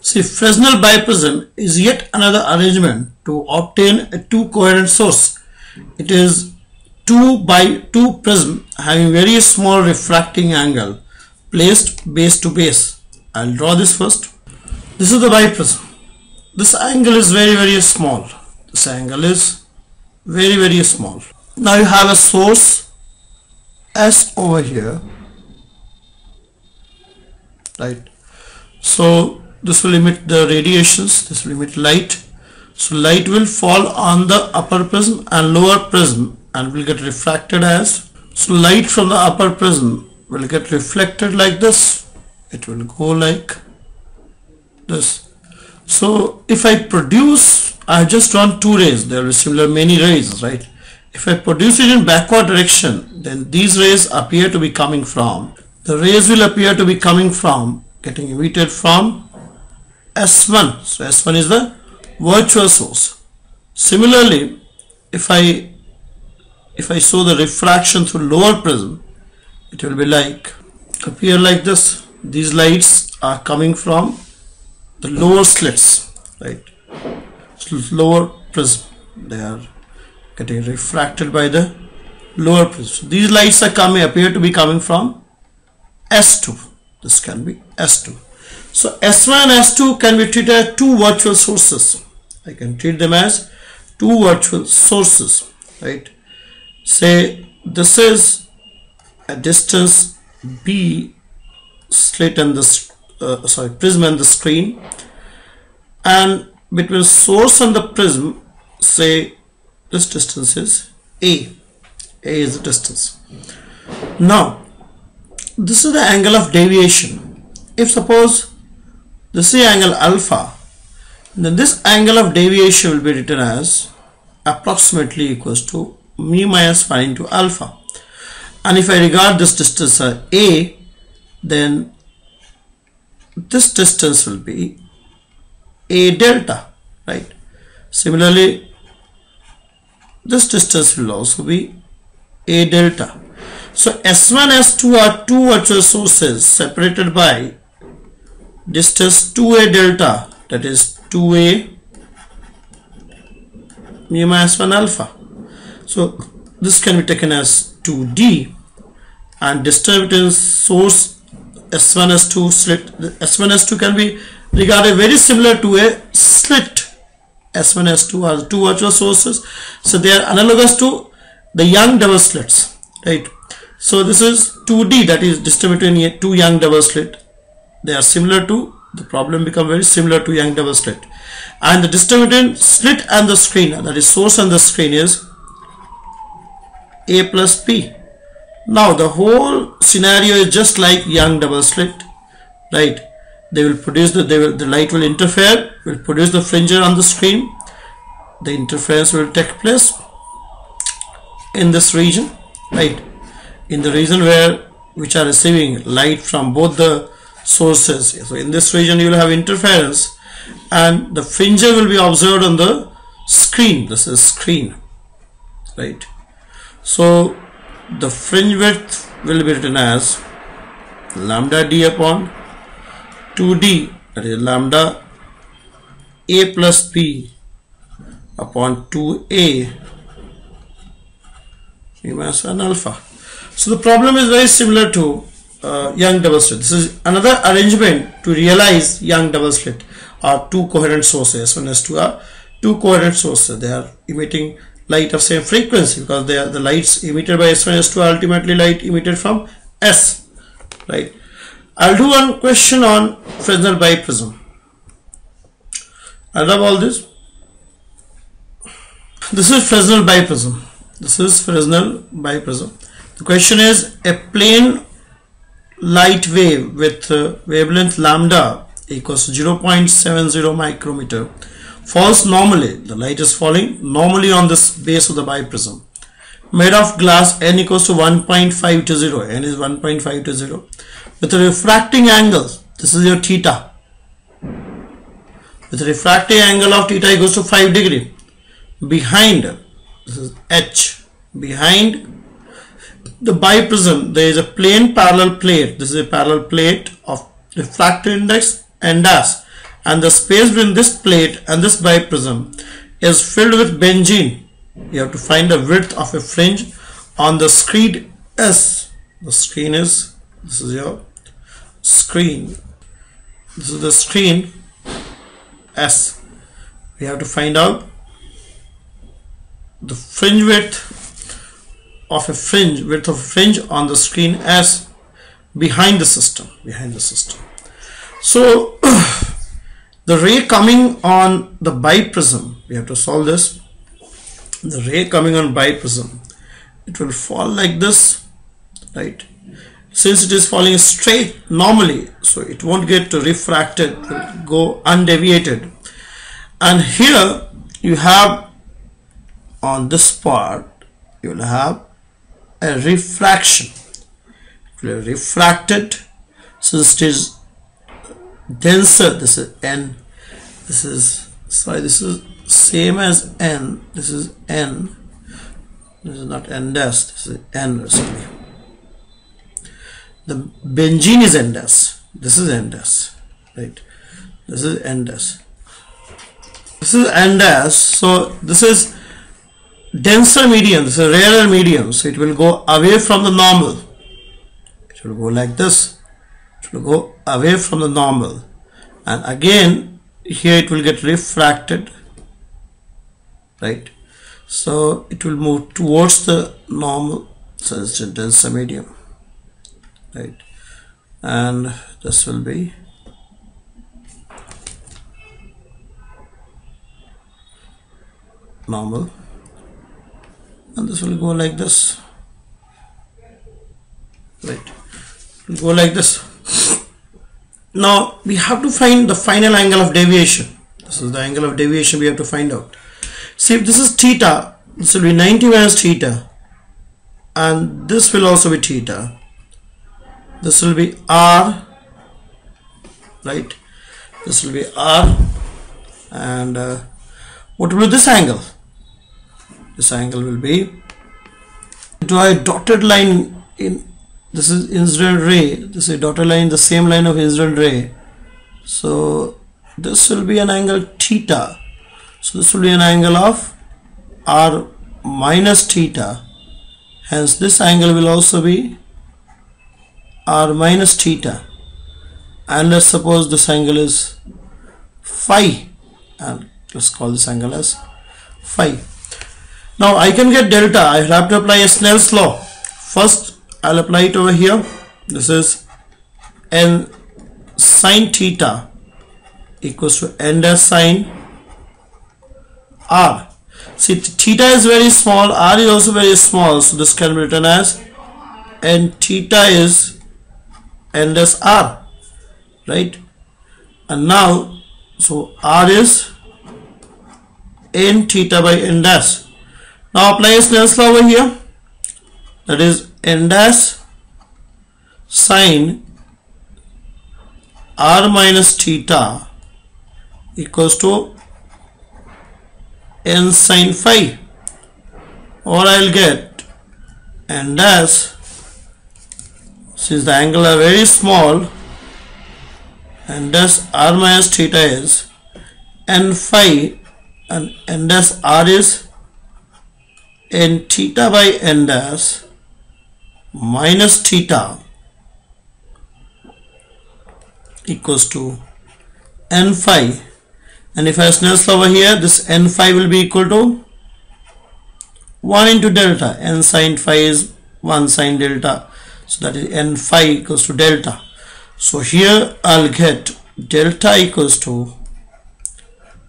See, Fresnel biprism is yet another arrangement to obtain a two coherent source. It is 2 by 2 prism having very small refracting angle placed base to base. I'll draw this first. This is the biprism. This angle is very very small. This angle is very very small. Now you have a source S over here right so this will emit the radiations this will emit light. So light will fall on the upper prism and lower prism and will get refracted as. So light from the upper prism will get reflected like this. It will go like this. So if I produce I have just drawn two rays. There are similar many rays right? If I produce it in backward direction then these rays appear to be coming from. The rays will appear to be coming from getting emitted from S1 so S1 is the virtual source. Similarly if I if I show the refraction through lower prism it will be like appear like this. These lights are coming from the lower slits right? Lower prism. They are getting refracted by the lower prism. So these lights are coming appear to be coming from S2 this can be S2 so S1 and S2 can be treated as two virtual sources. I can treat them as two virtual sources, right? Say this is a distance B slit and the uh, sorry prism and the screen, and between source and the prism, say this distance is A. A is the distance. Now, this is the angle of deviation. If suppose this is angle alpha then this angle of deviation will be written as approximately equals to mu minus 1 into alpha. And if I regard this distance as a then this distance will be a delta right? Similarly this distance will also be a delta so s1 s2 are two virtual sources separated by distance 2a delta that is 2a mu minus 1 alpha. So this can be taken as 2d and distance between source s1 s2 slit s1 s2 can be regarded very similar to a slit s1 s2 are two virtual sources. So they are analogous to the Young double slits right so this is 2d that is distance between two Young double slit. They are similar to the problem become very similar to Young double slit. And the distance between slit and the screen that is source and the screen is a plus p. Now the whole scenario is just like Young double slit right? They will produce the they will the light will interfere will produce the flinger on the screen. The interference will take place in this region right in the region where which are receiving light from both the sources. So in this region you will have interference and the flinger will be observed on the screen. This is screen right? So the fringe width will be written as lambda d upon 2d that is lambda a plus b upon 2a minus 1 alpha so the problem is very similar to uh, Young double slit. This is another arrangement to realize Young double slit are two coherent sources. One S2 are two coherent sources. They are emitting light of same frequency because they are the lights emitted by S1 S2 are ultimately light emitted from S. Right. I'll do one question on Fresnel biprism. I love all this. This is Fresnel biprism. This is Fresnel biprism. The question is a plane light wave with uh, wavelength lambda equals 0.70 micrometer falls normally. The light is falling normally on this base of the biprism. Made of glass n equals to 1.5 to 0 n is 1.5 to 0 with a refracting angle this is your theta. With a refracting angle of theta equals to 5 degree. Behind this is h. Behind the biprism there is a plane parallel plate this is a parallel plate of refractive index n dash and the space between this plate and this biprism is filled with benzene. You have to find the width of a fringe on the screen S. The screen is, this is your screen. This is the screen S. We have to find out the fringe width of a fringe, width of a fringe on the screen as behind the system, behind the system. So the ray coming on the biprism we have to solve this. The ray coming on biprism it will fall like this right? Since it is falling straight normally so it won't get refracted it will go undeviated. And here you have on this part you will have a refraction. Refracted since it is denser. This is n. This is sorry this is same as n. This is n. This is not n dash this is n basically the benzene is n dash this is n dash right. This is n dash this is n dash so this is denser medium this is rarer medium so it will go away from the normal. It will go like this. It will go away from the normal. And again here it will get refracted. Right? So it will move towards the normal so it's a denser medium. Right? And this will be normal and this will go like this. Right. Go like this. Now we have to find the final angle of deviation. This is the angle of deviation we have to find out. See if this is theta. This will be 90 minus theta. And this will also be theta. This will be r. Right. This will be r. And uh, what will be this angle this angle will be. Draw a dotted line in this is incident ray. This is a dotted line the same line of incident ray. So this will be an angle theta. So this will be an angle of r minus theta. Hence this angle will also be r minus theta. And let's suppose this angle is phi. And let's call this angle as phi now I can get delta. I have to apply a Snell's law. First I'll apply it over here. This is n sine theta equals to n dash sine r. See theta is very small. R is also very small. So this can be written as n theta is n dash r right? And now so r is n theta by n dash now apply Snell's law over here. That is n dash sine r minus theta equals to n sine phi. Or I'll get n dash since the angle are very small n dash r minus theta is n phi and n dash r is n theta by n dash minus theta equals to n phi. And if I Snell's over here this n phi will be equal to 1 into delta. n sine phi is 1 sine delta. So that is n phi equals to delta. So here I'll get delta equals to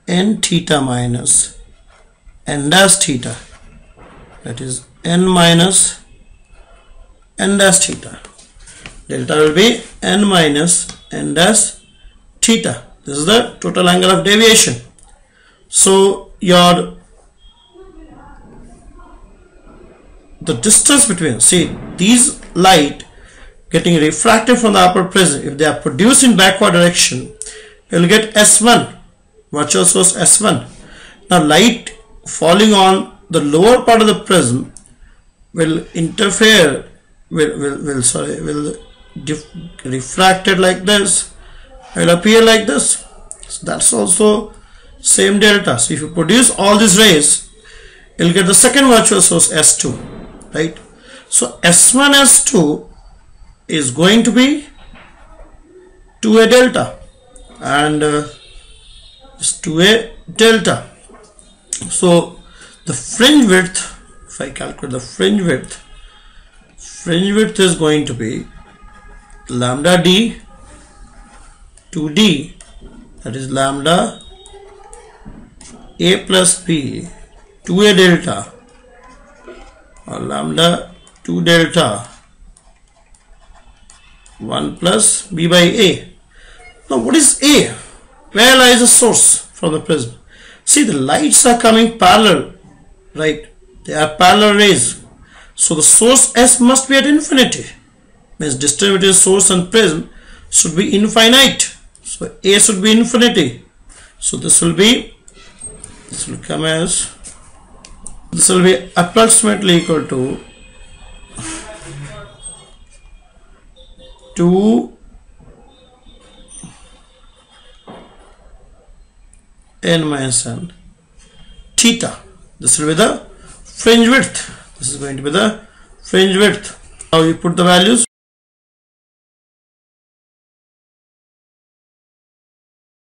n theta minus n dash theta that is n minus n dash theta. Delta will be n minus n dash theta. This is the total angle of deviation. So your the distance between see these light getting refracted from the upper prism if they are produced in backward direction you will get S1 virtual source S1 now light falling on the lower part of the prism will interfere will, will, will sorry will refract it like this will appear like this. So that's also same delta. So if you produce all these rays you'll get the second virtual source S2 right? So S1 S2 is going to be 2a delta and uh, is 2a delta. So the fringe width if I calculate the fringe width fringe width is going to be lambda d 2d that is lambda a plus b 2a delta or lambda 2 delta 1 plus b by a. Now what is a? Where lies the source from the prism? See the lights are coming parallel right. They are parallel rays. So the source s must be at infinity. Means between source and prism should be infinite. So a should be infinity. So this will be this will come as this will be approximately equal to 2 n minus n theta this will be the fringe width. This is going to be the fringe width. Now you put the values